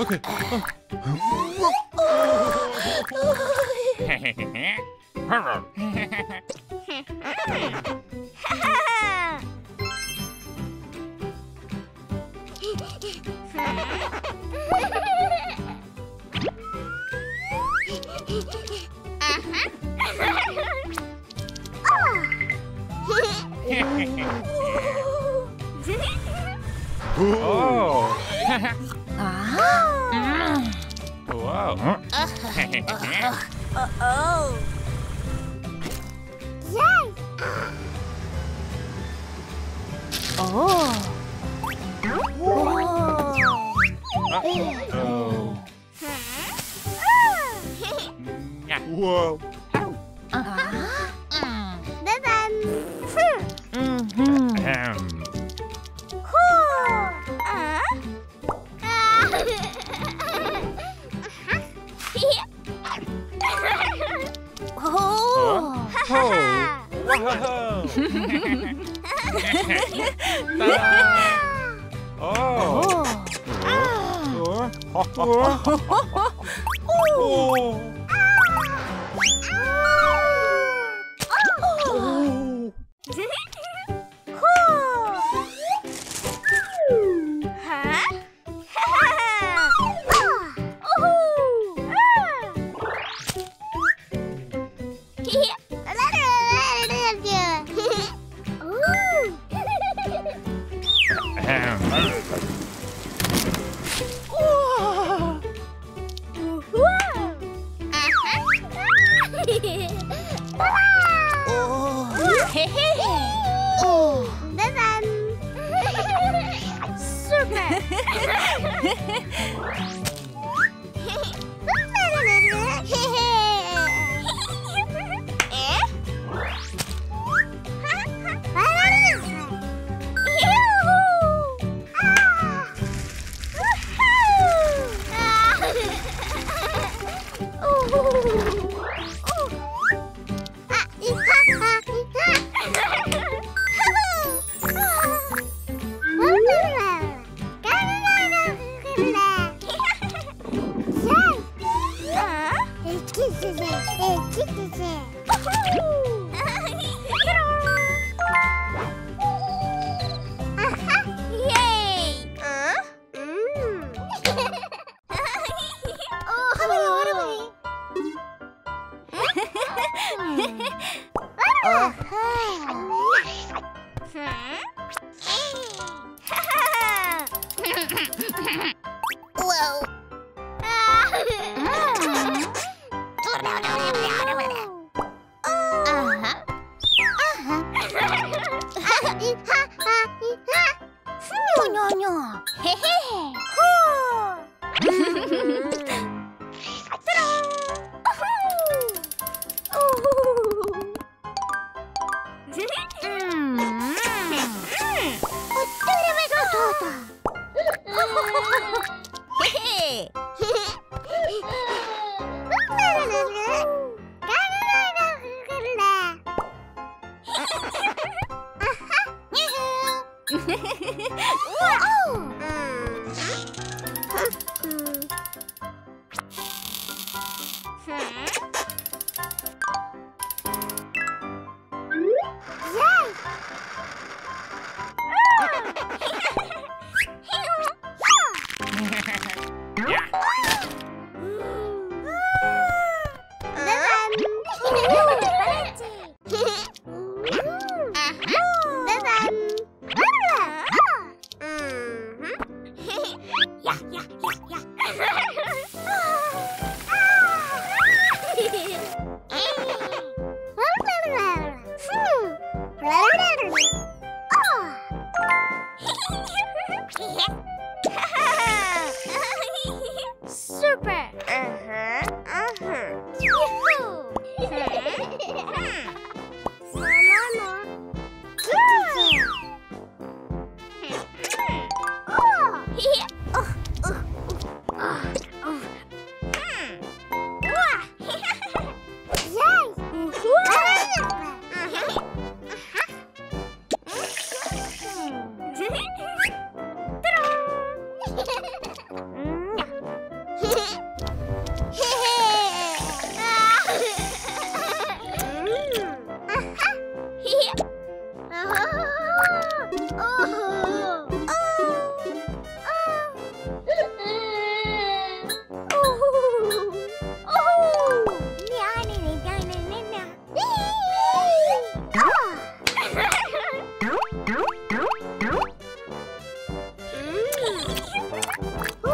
Okay. Oh. Ah. Wow. Oh. Yay! Oh. Whoa. Uh-oh. Whoa. Mhm. Oh. Wow. Ta-da. Oh. Oh. Oh. Den er Super! Whoa. Super. うん。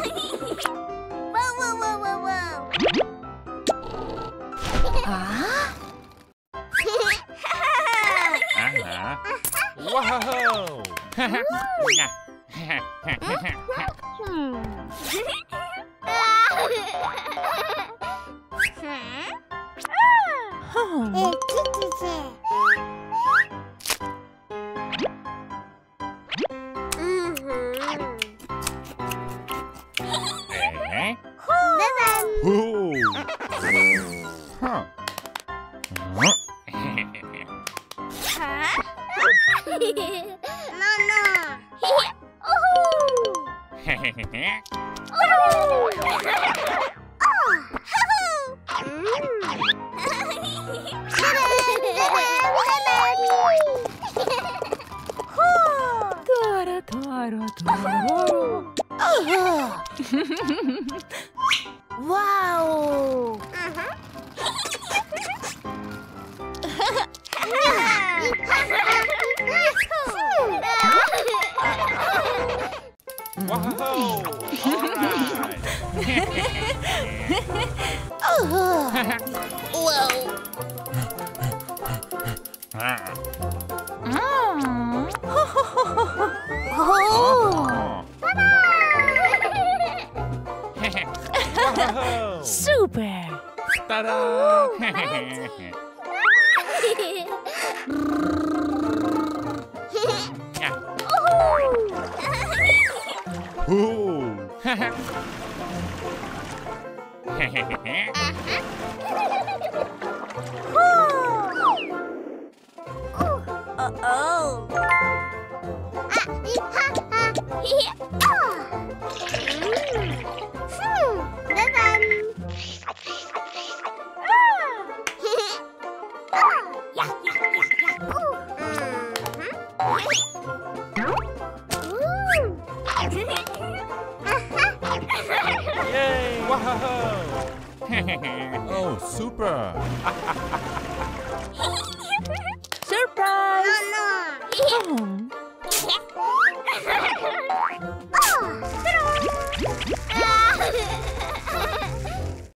whoa, whoa, whoa, whoa, whoa. Ah? uh-huh. Whoa! Tara, tara, tara. Super! Ta-da! Ooh! Uh-huh. Uh-oh! oh, super.